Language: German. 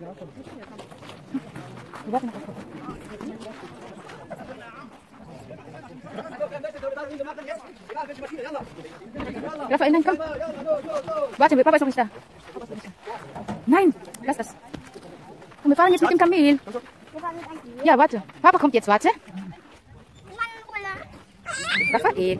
Wir warten noch. Raphael, nein, komm. Warte, Papa ist noch nicht da. Nein, lass das. Komm, wir fahren jetzt mit dem Kamel. Ja, warte. Papa kommt jetzt, warte. Raphael.